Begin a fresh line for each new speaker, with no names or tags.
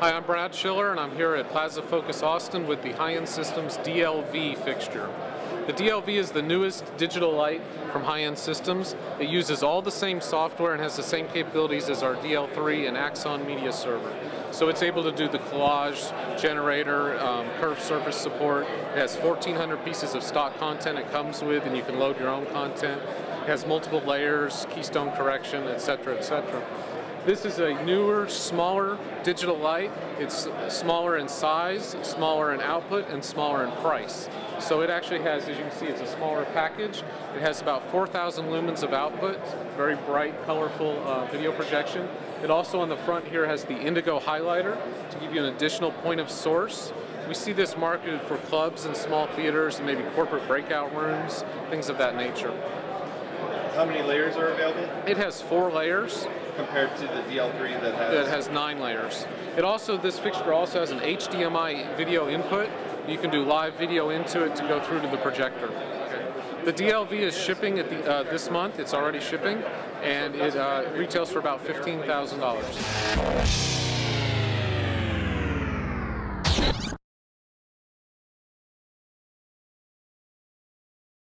Hi, I'm Brad Schiller, and I'm here at PLASA Focus Austin with the High-End Systems DLV fixture. The DLV is the newest digital light from High-End Systems. It uses all the same software and has the same capabilities as our DL3 and Axon Media Server. So it's able to do the collage, generator, um, curved surface support. It has 1,400 pieces of stock content it comes with, and you can load your own content. It has multiple layers, keystone correction, etc., etc. This is a newer, smaller digital light. It's smaller in size, smaller in output, and smaller in price. So it actually has, as you can see, it's a smaller package. It has about 4,000 lumens of output, very bright, colorful uh, video projection. It also on the front here has the indigo highlighter to give you an additional point of source. We see this marketed for clubs and small theaters and maybe corporate breakout rooms, things of that nature.
How many layers are available?
It has four layers.
Compared to the DL3 that has?
That has nine layers. It also, this fixture also has an HDMI video input. You can do live video into it to go through to the projector. The DLV is shipping at the, uh, this month. It's already shipping, and it uh, retails for about $15,000.